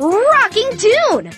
Rocking tune!